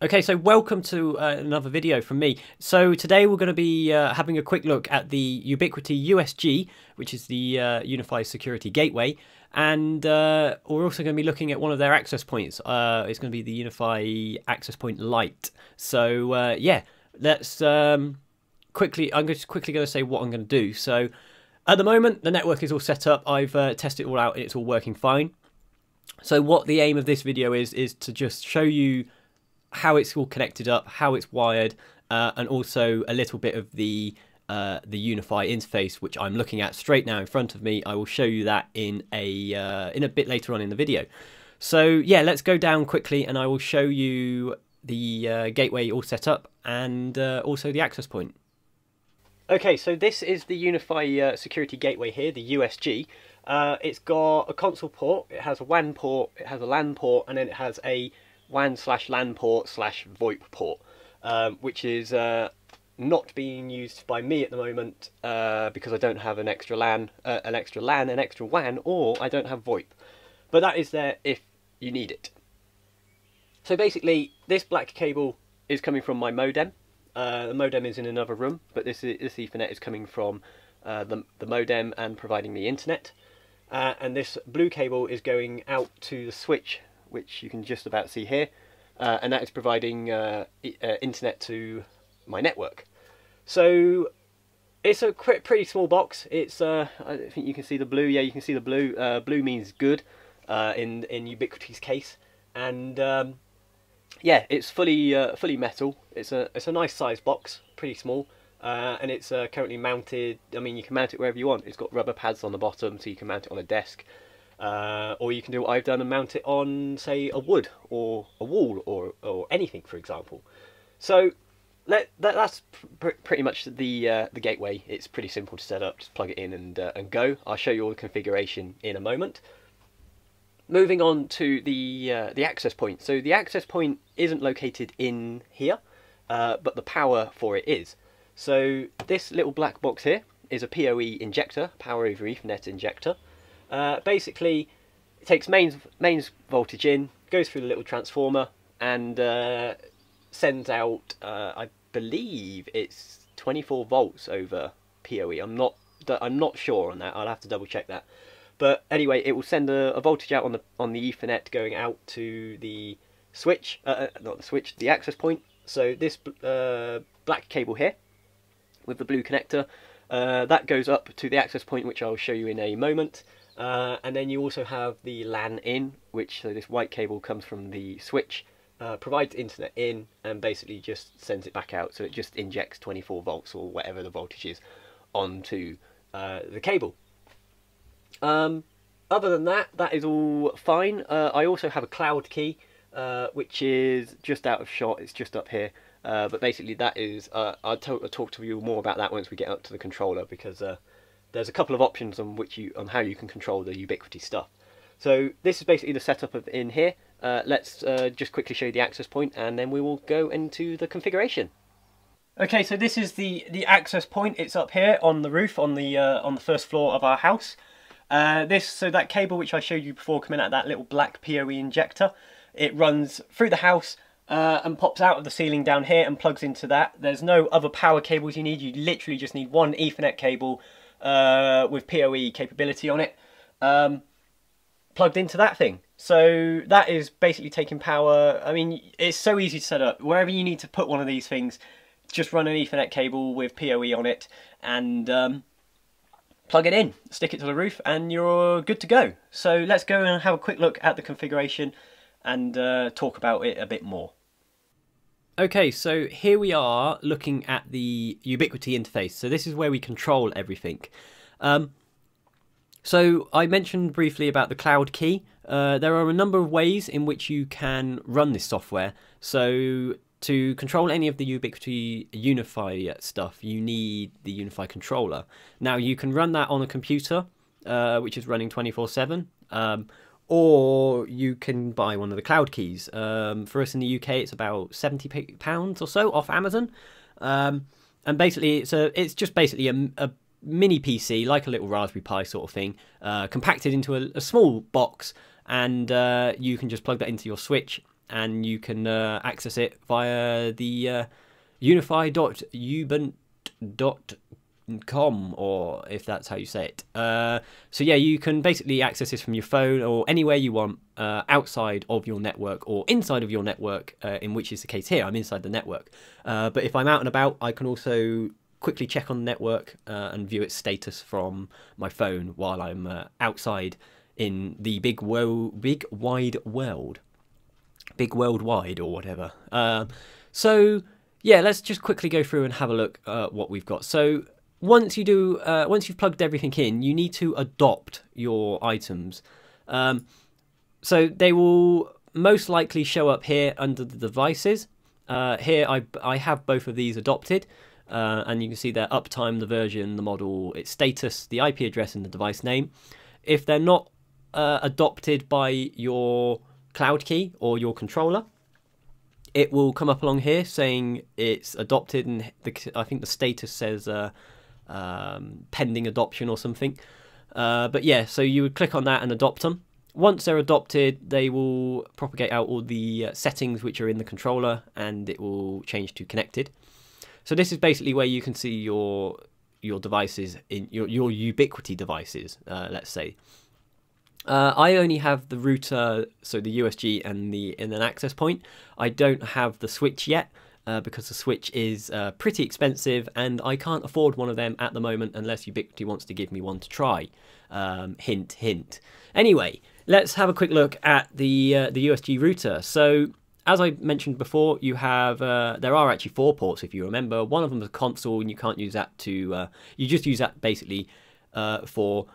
Okay, so welcome to uh, another video from me. So today we're going to be uh, having a quick look at the Ubiquiti USG, which is the uh, Unified Security Gateway, and uh, we're also going to be looking at one of their access points. Uh, it's going to be the UniFi Access Point Lite. So uh, yeah, let's um, quickly. I'm just quickly going to say what I'm going to do. So at the moment, the network is all set up. I've tested it all out, and it's all working fine. So what the aim of this video is is to just show you how it's all connected up, how it's wired, uh, and also a little bit of the uh, the UniFi interface, which I'm looking at straight now in front of me. I will show you that in a uh, in a bit later on in the video. So yeah, let's go down quickly, and I will show you the uh, gateway all set up and uh, also the access point. Okay, so this is the UniFi uh, Security Gateway here, the USG. it's got a console port, it has a WAN port, it has a LAN port, and then it has a WAN slash LAN port slash VoIP port, um, which is uh, not being used by me at the moment uh, because I don't have an extra LAN, uh, an extra LAN, an extra WAN, or I don't have VoIP. But that is there if you need it. So basically, this black cable is coming from my modem. Uh, the modem is in another room, but this, this Ethernet is coming from uh, the, the modem and providing the internet. Uh, and this blue cable is going out to the switch which you can just about see here, uh, and that is providing uh, uh, internet to my network. So it's a pretty small box. It's uh, I think you can see the blue. Yeah, you can see the blue. Uh, blue means good uh, in in Ubiquiti's case, and um, yeah, it's fully fully metal. It's a it's a nice size box, pretty small. and it's currently mounted. I mean, you can mount it wherever you want. It's got rubber pads on the bottom, so you can mount it on a desk. Uh, or you can do what I've done and mount it on, say, a wood or a wall or, or anything, for example. So let, that, that's pr pretty much the uh, the gateway. It's pretty simple to set up. Just plug it in and uh, and go. I'll show you all the configuration in a moment. Moving on to the uh, the access point. So the access point isn't located in here, uh, but the power for it is. So this little black box here is a PoE injector, Power over Ethernet injector. Uh, basically, it takes mains mains voltage in, goes through the little transformer, and uh, sends out. Uh, I believe it's 24 volts over PoE. I'm not I'm not sure on that. I'll have to double check that. But anyway, it will send a, a voltage out on the on the Ethernet going out to the switch, uh, uh not the switch, the access point. So this uh, black cable here with the blue connector, that goes up to the access point, which I'll show you in a moment. Uh, and then you also have the LAN in, which so this white cable comes from the switch, uh, provides internet in, and basically just sends it back out. So it just injects 24 volts or whatever the voltage is onto uh, the cable. Um, other than that, that is all fine. Uh, I also have a cloud key, uh, which is just out of shot. It's just up here. Uh, but basically, that is. I'll, I'll, talk to you more about that once we get up to the controller because there's a couple of options on which you on how you can control the Ubiquiti stuff. So this is basically the setup of in here. Uh, let's uh, just quickly show you the access point and then we will go into the configuration. Okay, so this is the the access point. It's up here on the roof on the uh, on the first floor of our house. Uh, this so that cable which I showed you before coming out of that little black PoE injector, it runs through the house uh, and pops out of the ceiling down here and plugs into that. There's no other power cables you need. You literally just need one Ethernet cable uh, with PoE capability on it, um, plugged into that thing. So that is basically taking power. I mean, it's so easy to set up. Wherever you need to put one of these things, just run an Ethernet cable with PoE on it and um, plug it in, stick it to the roof, and you're good to go. So let's go and have a quick look at the configuration and uh, talk about it a bit more. Okay, so here we are looking at the Ubiquiti interface. So this is where we control everything. Um, so I mentioned briefly about the cloud key. Uh, there are a number of ways in which you can run this software. So to control any of the Ubiquiti UniFi stuff, you need the UniFi controller. Now you can run that on a computer, uh, which is running 24/7. Um, or you can buy one of the cloud keys. Um, for us in the UK, it's about seventy pounds or so off Amazon, um, and basically it's a it's just basically a, a, mini PC like a little Raspberry Pi sort of thing, uh, compacted into a, a, small box, and uh, you can just plug that into your Switch and you can uh, access it via the uh, unifi.ubuntu.com, or if that's how you say it. Uh, so yeah, you can basically access this from your phone or anywhere you want uh, outside of your network or inside of your network, uh, in which is the case here. I'm inside the network, uh, but if I'm out and about, I can also quickly check on the network uh, and view its status from my phone while I'm uh, outside in the big wo- big wide world, big worldwide or whatever. So yeah, let's just quickly go through and have a look at what we've got. So once you do, uh, once you've plugged everything in, you need to adopt your items. Um, so they will most likely show up here under the devices. Uh, here I, I have both of these adopted. Uh, and you can see their uptime, the version, the model, its status, the IP address, and the device name. If they're not uh, adopted by your cloud key or your controller, it will come up along here saying it's adopted, and the, I think the status says uh, um, pending adoption or something. Uh, but yeah, so you would click on that and adopt them. Once they're adopted, they will propagate out all the uh, settings which are in the controller, and it will change to connected. So this is basically where you can see your your devices in your your Ubiquiti devices. Uh, let's say. Uh, I only have the router, so the USG and the in an access point. I don't have the switch yet uh, because the switch is uh, pretty expensive and I can't afford one of them at the moment unless Ubiquiti wants to give me one to try. Um, hint, hint. Anyway, let's have a quick look at the uh, the USG router. So as I mentioned before, you have uh, there are actually four ports if you remember. One of them is a console, and you can't use that to. Uh, you just use that basically uh, for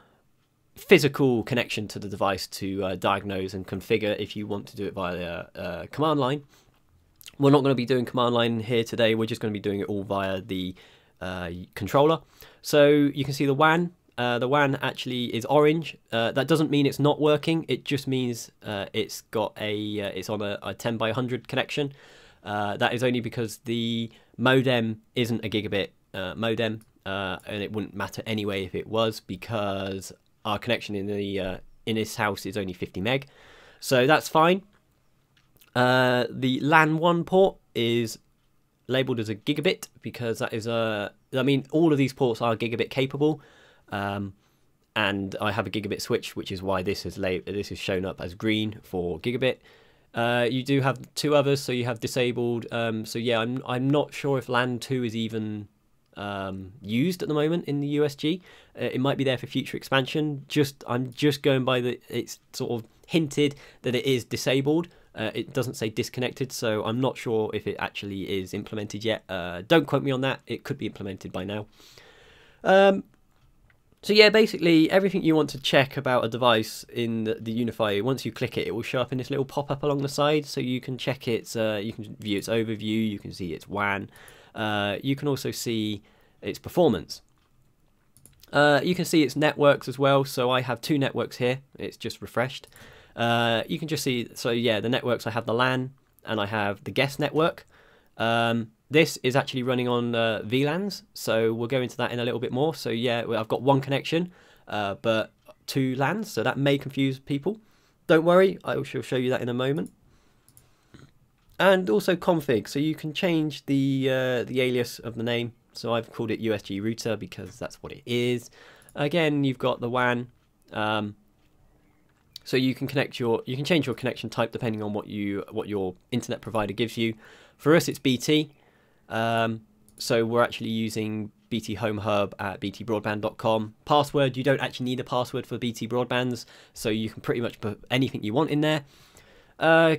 physical connection to the device to uh, diagnose and configure if you want to do it via uh, command line. We're not going to be doing command line here today. We're just going to be doing it all via the uh, controller. So you can see the WAN uh, the WAN actually is orange. Uh, that doesn't mean it's not working. It just means uh, it's got a uh, it's on a, a, 10 by 100 connection. Uh, that is only because the modem isn't a gigabit modem, and it wouldn't matter anyway if it was because our connection in the in this house is only 50 meg, so that's fine. The LAN one port is labeled as a gigabit because that is a. I mean, all of these ports are gigabit capable. Um, and I have a gigabit switch, which is why this is la- this is shown up as green for gigabit. Uh, you do have two others, so you have disabled. Um, so yeah, I'm I'm not sure if LAN two is even um, used at the moment in the USG. Uh, it might be there for future expansion. Just I'm just going by the it's sort of hinted that it is disabled. Uh, it doesn't say disconnected, so I'm not sure if it actually is implemented yet. Uh, don't quote me on that. It could be implemented by now. Um, so yeah, basically everything you want to check about a device in the, the UniFi, once you click it, it will show up in this little pop-up along the side. So you can check its, uh, you can view its overview, you can see its WAN, uh, you can also see its performance. Uh, you can see its networks as well. So I have two networks here. It's just refreshed. Uh, you can just see, so yeah, the networks, I have the LAN and I have the guest network. Um, this is actually running on uh, VLANs, so we'll go into that in a little bit more. So yeah, I've got one connection, uh, but two LANs, so that may confuse people. Don't worry, I shall show you that in a moment. And also config, so you can change the uh, the alias of the name. So I've called it USG router because that's what it is. Again, you've got the WAN. Um, so you can connect your you can change your connection type depending on what you what your internet provider gives you. For us, it's BT. Um, so we're actually using BT Home Hub at btbroadband.com. Password, you don't actually need a password for BT Broadbands, so you can pretty much put anything you want in there. Uh,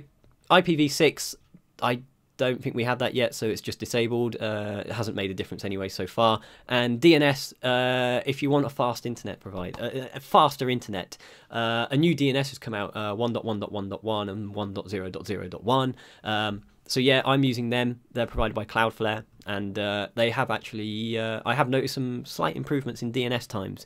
IPv6, I don't think we have that yet, so it's just disabled. Uh, it hasn't made a difference anyway so far. And DNS, uh, if you want a fast internet provider, uh, a faster internet, uh, a new DNS has come out, uh, 1.1.1.1 and 1.0.0.1. Um, so yeah, I'm using them. They're provided by Cloudflare, and uh, they have actually. Uh, I have noticed some slight improvements in DNS times.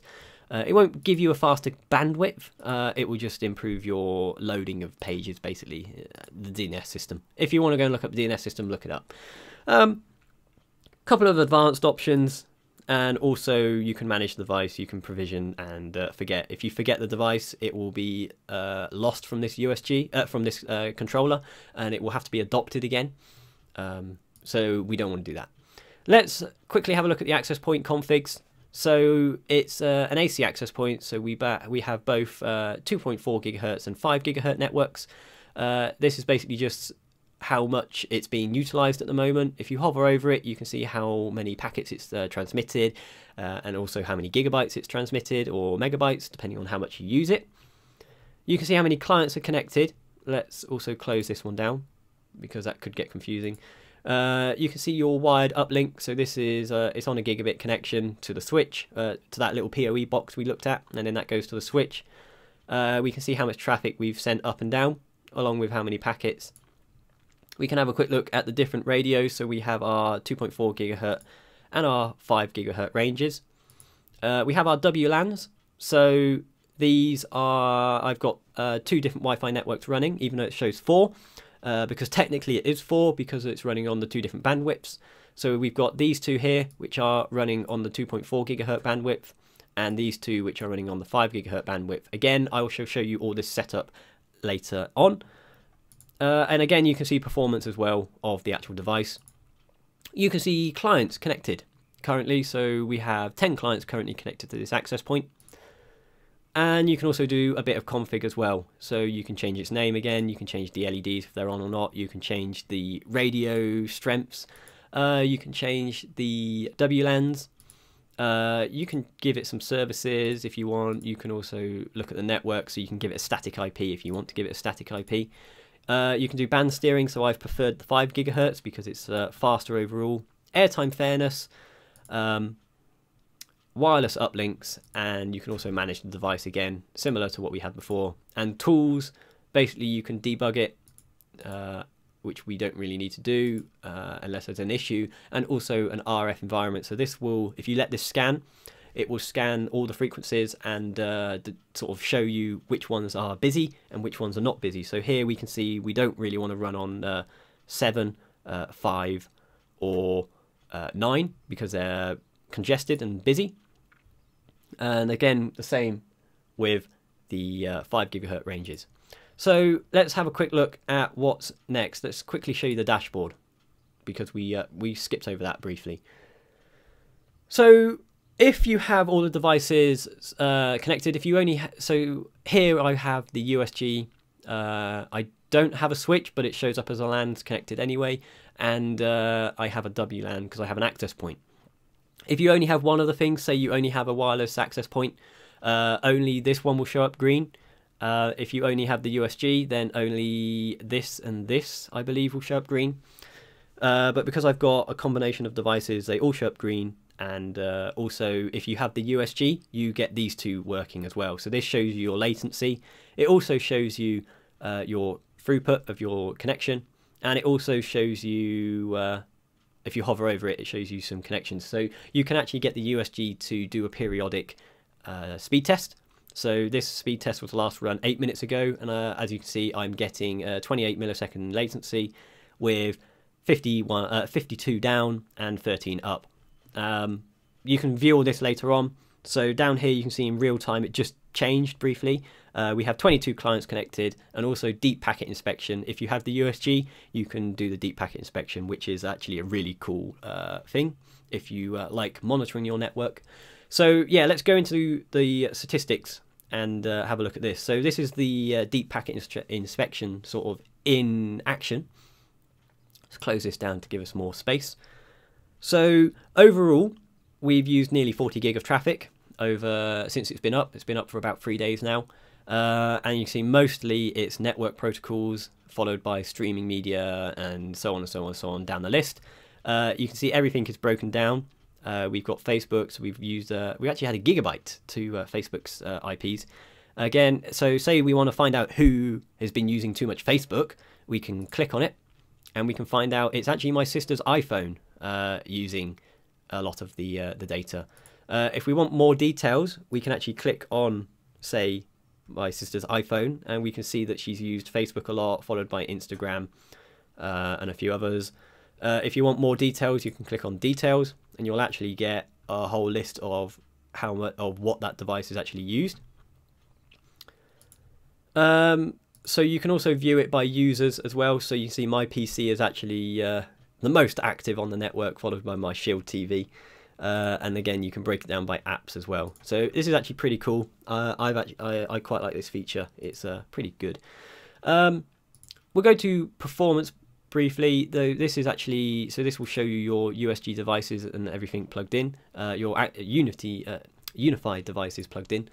Uh, it won't give you a faster bandwidth. Uh, it will just improve your loading of pages, basically, uh, the DNS system. If you want to go and look up the DNS system, look it up. A um, couple of advanced options. And also you can manage the device you can provision and uh, forget. If you forget the device it will be uh, lost from this usg uh, from this uh, controller and it will have to be adopted again. Um, so we don't want to do that. Let's quickly have a look at the access point configs. So it's uh, an AC access point so we we have both uh, 2.4 gigahertz and 5 gigahertz networks. This is basically just how much it's being utilized at the moment. If you hover over it, you can see how many packets it's uh, transmitted uh, and also how many gigabytes it's transmitted or megabytes, depending on how much you use it. You can see how many clients are connected. Let's also close this one down because that could get confusing. Uh, you can see your wired uplink. So this is uh, it's on a gigabit connection to the switch, uh, to that little PoE box we looked at, and then that goes to the switch. Uh, we can see how much traffic we've sent up and down, along with how many packets we can have a quick look at the different radios. So we have our 2.4 gigahertz and our 5 gigahertz ranges. Uh, we have our WLANs. So these are, I've got uh, two different Wi-Fi networks running, even though it shows four, uh, because technically it is four because it's running on the two different bandwidths. So we've got these two here, which are running on the 2.4 gigahertz bandwidth, and these two which are running on the 5 gigahertz bandwidth. Again, I will show you all this setup later on. Uh, and again, you can see performance as well of the actual device. You can see clients connected currently. So we have 10 clients currently connected to this access point. And you can also do a bit of config as well. So you can change its name again. You can change the LEDs if they're on or not. You can change the radio strengths. Uh, you can change the WLANs. Uh, you can give it some services if you want. You can also look at the network, so you can give it a static IP if you want to give it a static IP. Uh, you can do band steering, so I've preferred the 5 gigahertz because it's uh, faster overall. Airtime fairness, um, wireless uplinks, and you can also manage the device again, similar to what we had before. And tools, basically you can debug it, uh, which we don't really need to do uh, unless there's an issue, and also an RF environment. So this will, if you let this scan, it will scan all the frequencies and uh, sort of show you which ones are busy and which ones are not busy. So here we can see we don't really want to run on uh, 7, uh, 5 or uh, 9 because they're congested and busy. And again, the same with the uh, 5 gigahertz ranges. So let's have a quick look at what's next. Let's quickly show you the dashboard because we uh, we skipped over that briefly. So if you have all the devices uh, connected, if you only so here I have the USG. Uh, I don't have a switch, but it shows up as a LAN connected anyway, and uh, I have a WLAN because I have an access point. If you only have one of the things, say you only have a wireless access point, uh, only this one will show up green. Uh, if you only have the USG, then only this and this, I believe, will show up green. Uh, but because I've got a combination of devices, they all show up green and uh, also if you have the USG you get these two working as well. So this shows you your latency. It also shows you uh, your throughput of your connection. And it also shows you uh, if you hover over it it shows you some connections. So you can actually get the USG to do a periodic uh, speed test. So this speed test was last run eight minutes ago. And uh, as you can see I'm getting 28 millisecond latency with 51, uh, 52 down and 13 up um, you can view all this later on. So down here you can see in real time it just changed briefly. Uh, we have 22 clients connected and also deep packet inspection. If you have the USG, you can do the deep packet inspection, which is actually a really cool uh, thing if you uh, like monitoring your network. So yeah, let's go into the statistics and uh, have a look at this. So this is the uh, deep packet ins inspection sort of in action. Let's close this down to give us more space. So overall, we've used nearly 40 gig of traffic over since it's been up. It's been up for about three days now. Uh, and you can see mostly it's network protocols followed by streaming media and so on and so on and so on down the list. Uh, you can see everything is broken down. Uh, we've got Facebook, so we've used, uh, we actually had a gigabyte to uh, Facebook's uh, IPs. Again, so say we want to find out who has been using too much Facebook, we can click on it and we can find out it's actually my sister's iPhone uh, using a lot of the uh, the data. Uh, if we want more details, we can actually click on, say, my sister's iPhone, and we can see that she's used Facebook a lot, followed by Instagram uh, and a few others. Uh, if you want more details, you can click on details, and you'll actually get a whole list of how much of what that device is actually used. Um, so you can also view it by users as well. So you see my PC is actually uh, the most active on the network, followed by my Shield TV. Uh, and again, you can break it down by apps as well. So this is actually pretty cool. Uh, I've actually, I, I, quite like this feature. It's uh, pretty good. Um, we'll go to performance briefly. Though this is actually so this will show you your USG devices and everything plugged in. Uh, your Unity uh, UniFi devices plugged in.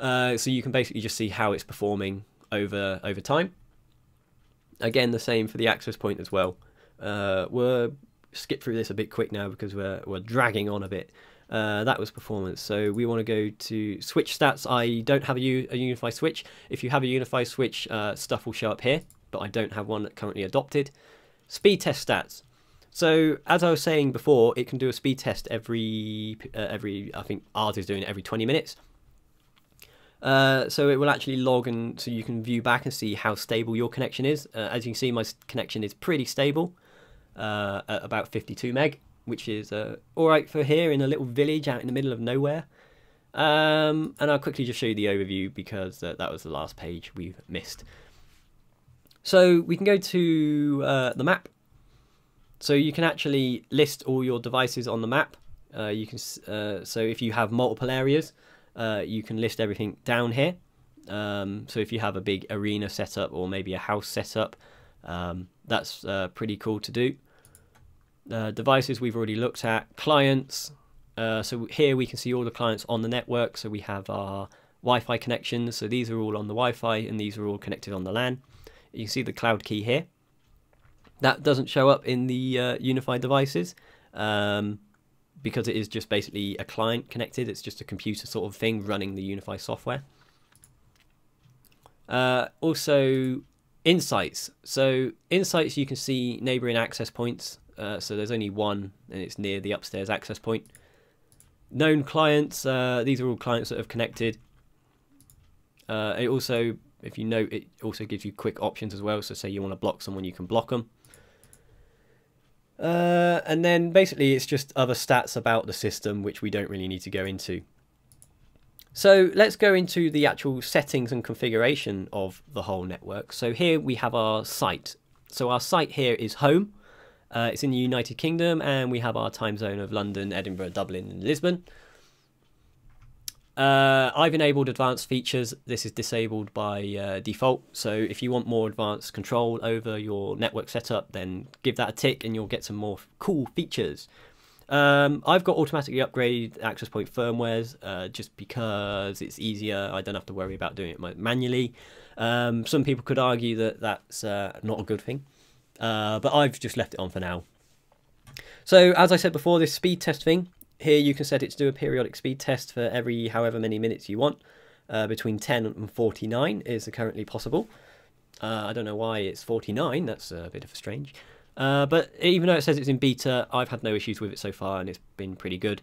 Uh, so you can basically just see how it's performing over over time. Again, the same for the access point as well. Uh, we'll skip through this a bit quick now because we're we're dragging on a bit. Uh, that was performance. So we want to go to switch stats. I don't have a, U, a UniFi switch. If you have a UniFi switch, uh, stuff will show up here, but I don't have one currently adopted. Speed test stats. So as I was saying before, it can do a speed test every uh, every. I think ours is doing it every 20 minutes. Uh, so it will actually log and so you can view back and see how stable your connection is. Uh, as you can see, my connection is pretty stable uh, at about 52 meg, which is uh, all right for here in a little village out in the middle of nowhere. Um, and I'll quickly just show you the overview because uh, that was the last page we've missed. So we can go to uh, the map. So you can actually list all your devices on the map. you can so if you have multiple areas, uh, you can list everything down here. Um, so if you have a big arena setup or maybe a house setup, um, that's uh, pretty cool to do. Uh, devices we've already looked at, clients. Uh, so here we can see all the clients on the network. So we have our Wi-Fi connections. So these are all on the Wi-Fi and these are all connected on the LAN. You can see the cloud key here. That doesn't show up in the uh, UniFi devices. Um, because it is just basically a client connected, it's just a computer sort of thing running the UniFi software. Uh, also, insights. So, insights, you can see neighboring access points. Uh, so, there's only one, and it's near the upstairs access point. Known clients, uh, these are all clients that have connected. Uh, it also, if you note, it also gives you quick options as well. So, say you want to block someone, you can block them. Uh, and then basically it's just other stats about the system which we don't really need to go into. So let's go into the actual settings and configuration of the whole network. So here we have our site. So our site here is home. Uh, it's in the United Kingdom and we have our time zone of London, Edinburgh, Dublin and Lisbon. Uh, I've enabled advanced features. This is disabled by uh, default. So if you want more advanced control over your network setup, then give that a tick and you'll get some more cool features. Um, I've got automatically upgrade access point firmwares uh, just because it's easier. I don't have to worry about doing it manually. Um, some people could argue that that's uh, not a good thing, uh, but I've just left it on for now. So as I said before, this speed test thing, here you can set it to do a periodic speed test for every however many minutes you want. Uh, between 10 and 49 is currently possible. Uh, I don't know why it's 49, that's a bit of a strange. Uh, but even though it says it's in beta, I've had no issues with it so far and it's been pretty good.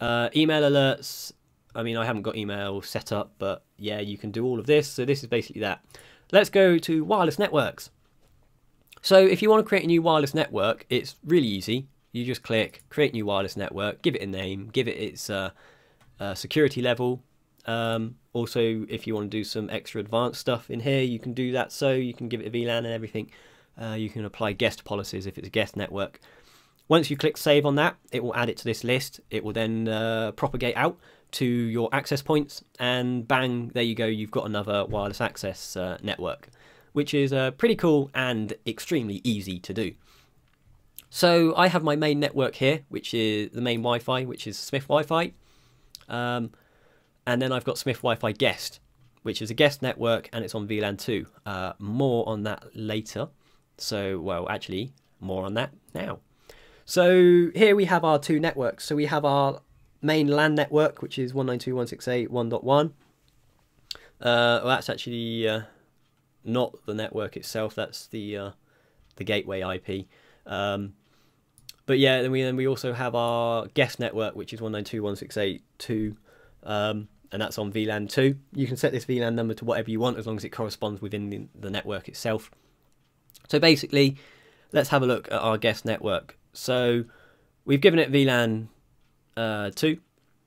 Uh, email alerts, I mean, I haven't got email set up, but yeah, you can do all of this. So this is basically that. Let's go to wireless networks. So if you want to create a new wireless network, it's really easy you just click create new wireless network, give it a name, give it its uh, uh, security level. Um, also, if you want to do some extra advanced stuff in here, you can do that. So you can give it a VLAN and everything. Uh, you can apply guest policies if it's a guest network. Once you click save on that, it will add it to this list. It will then uh, propagate out to your access points, and bang, there you go. You've got another wireless access uh, network, which is uh, pretty cool and extremely easy to do. So I have my main network here, which is the main Wi-Fi, which is Smith Wi-Fi. Um, and then I've got Smith Wi-Fi Guest, which is a guest network and it's on VLAN 2. Uh, more on that later. So, well, actually, more on that now. So here we have our two networks. So we have our main LAN network, which is 192.168.1.1. Uh, well, that's actually uh, not the network itself. That's the uh, the gateway IP. Um, but yeah, then we then we also have our guest network, which is 192.168.2, um, and that's on VLAN 2. You can set this VLAN number to whatever you want as long as it corresponds within the, the network itself. So basically, let's have a look at our guest network. So we've given it VLAN uh, 2.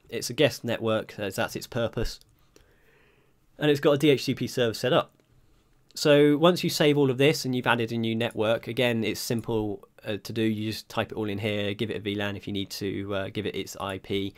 It's a guest network, that's its purpose. And it's got a DHCP server set up. So once you save all of this and you've added a new network, again, it's simple uh, to do. You just type it all in here, give it a VLAN if you need to, uh, give it its IP,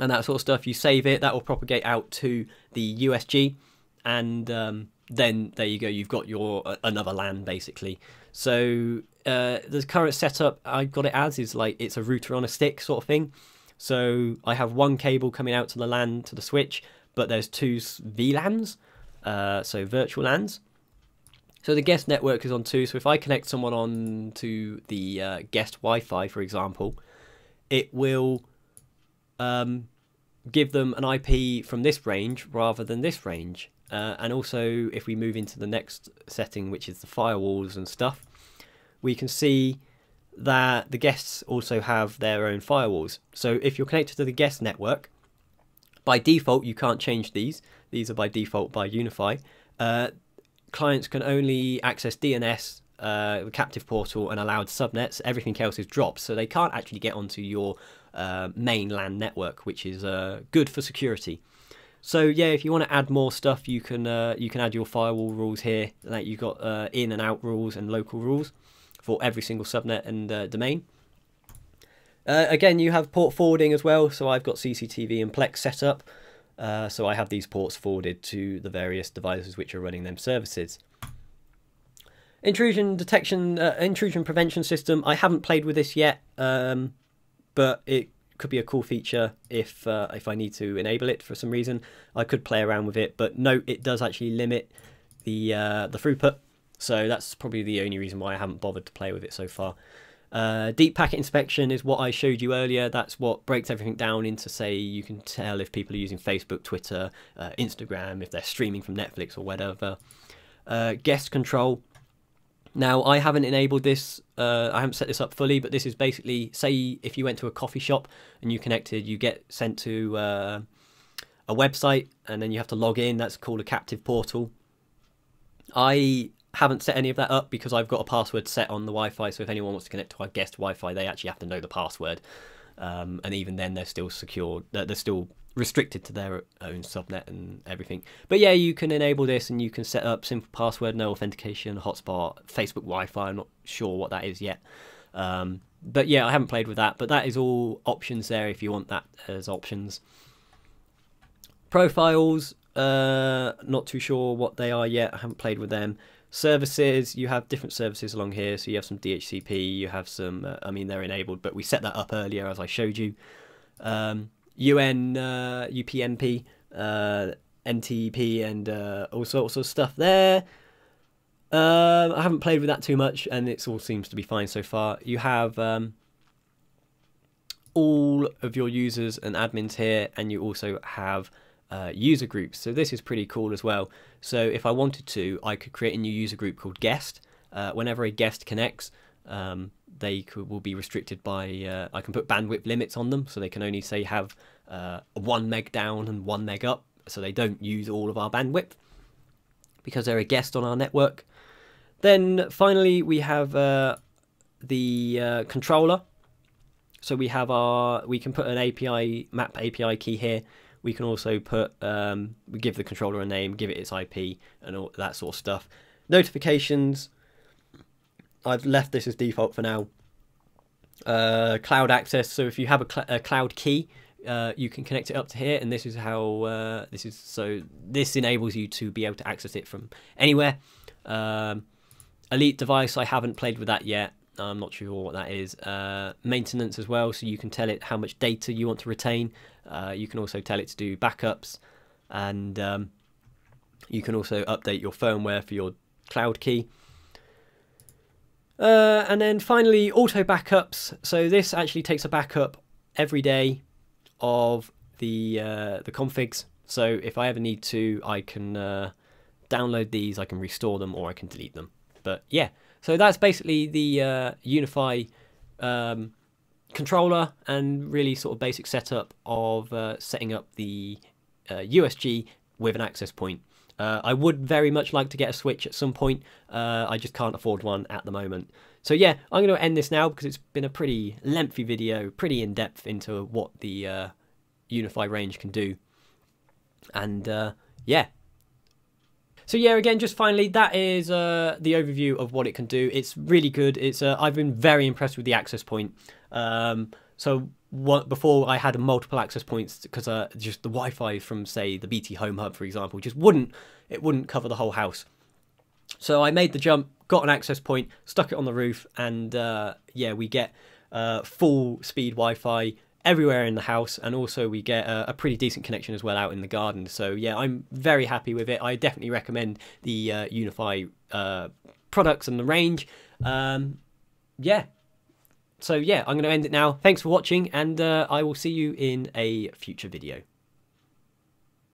and that sort of stuff. You save it, that will propagate out to the USG, and um, then there you go. You've got your uh, another LAN basically. So uh, the current setup I've got it as is like it's a router on a stick sort of thing. So I have one cable coming out to the LAN to the switch, but there's two VLANs uh, so virtual LANs. So the guest network is on two. So if I connect someone on to the uh, guest Wi-Fi, for example, it will um, give them an IP from this range rather than this range. Uh, and also, if we move into the next setting, which is the firewalls and stuff, we can see that the guests also have their own firewalls. So if you're connected to the guest network, by default, you can't change these. These are by default by UniFi. Uh, clients can only access DNS, uh, the captive portal, and allowed subnets. Everything else is dropped, so they can't actually get onto your uh, main LAN network, which is uh, good for security. So yeah, if you want to add more stuff, you can uh, you can add your firewall rules here. Like you've got uh, in and out rules and local rules for every single subnet and domain. Uh, again, you have port forwarding as well. So I've got CCTV and Plex set up. Uh, so I have these ports forwarded to the various devices which are running them services. Intrusion detection, uh, intrusion prevention system. I haven't played with this yet, um, but it could be a cool feature if uh, if I need to enable it for some reason. I could play around with it, but note it does actually limit the uh, the throughput. So that's probably the only reason why I haven't bothered to play with it so far. Uh, deep packet inspection is what I showed you earlier. That's what breaks everything down into, say, you can tell if people are using Facebook, Twitter, uh, Instagram, if they're streaming from Netflix or whatever. Uh, guest control. Now, I haven't enabled this, uh, I haven't set this up fully, but this is basically, say, if you went to a coffee shop and you connected, you get sent to uh, a website and then you have to log in. That's called a captive portal. I haven't set any of that up because I've got a password set on the Wi-Fi. So if anyone wants to connect to our guest Wi-Fi, they actually have to know the password. Um, and even then, they're still secure. They're still restricted to their own subnet and everything. But yeah, you can enable this and you can set up simple password, no authentication, hotspot, Facebook Wi-Fi. I'm not sure what that is yet. Um, but yeah, I haven't played with that. But that is all options there if you want that as options. Profiles, uh, not too sure what they are yet. I haven't played with them. Services, you have different services along here. So you have some DHCP, you have some, uh, I mean, they're enabled, but we set that up earlier as I showed you. Um, UN, uh, UPnP, uh, NTP, and uh, all sorts of stuff there. Um, I haven't played with that too much, and it all seems to be fine so far. You have um, all of your users and admins here, and you also have uh, user groups. So this is pretty cool as well. So if I wanted to, I could create a new user group called guest. Uh, whenever a guest connects, um, they could, will be restricted by, uh, I can put bandwidth limits on them. So they can only say have uh, one meg down and one meg up. So they don't use all of our bandwidth because they're a guest on our network. Then finally, we have uh, the uh, controller. So we have our, we can put an API map API key here we can also put um, we give the controller a name, give it its IP, and all that sort of stuff. Notifications. I've left this as default for now. Uh, cloud access. So if you have a, cl a cloud key, uh, you can connect it up to here, and this is how uh, this is. So this enables you to be able to access it from anywhere. Um, elite device. I haven't played with that yet. I'm not sure what that is. Uh, maintenance as well, so you can tell it how much data you want to retain. Uh, you can also tell it to do backups, and um, you can also update your firmware for your cloud key. Uh, and then finally, auto backups. So this actually takes a backup every day of the uh, the configs. So if I ever need to, I can uh, download these, I can restore them, or I can delete them. But yeah, so that's basically the uh, UniFi um, controller and really sort of basic setup of uh, setting up the uh, USG with an access point. Uh, I would very much like to get a switch at some point. Uh, I just can't afford one at the moment. So yeah, I'm going to end this now because it's been a pretty lengthy video, pretty in depth into what the uh, UniFi range can do. And uh, yeah. So yeah, again, just finally, that is uh, the overview of what it can do. It's really good. It's uh, I've been very impressed with the access point. Um, so what, before I had multiple access points because uh, just the Wi-Fi from say the BT Home Hub, for example, just wouldn't it wouldn't cover the whole house. So I made the jump, got an access point, stuck it on the roof, and uh, yeah, we get uh, full speed Wi-Fi everywhere in the house, and also we get a, a, pretty decent connection as well out in the garden. So yeah, I'm very happy with it. I definitely recommend the uh, UniFi uh, products and the range. Um, yeah. So yeah, I'm going to end it now. Thanks for watching, and uh, I will see you in a future video.